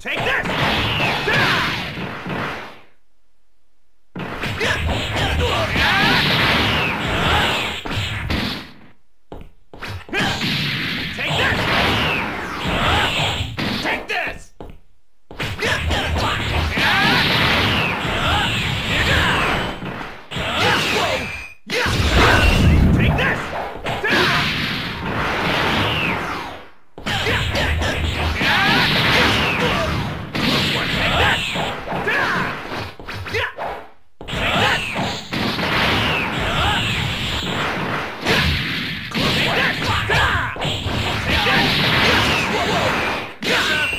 Take this! Whoa, whoa. Yeah.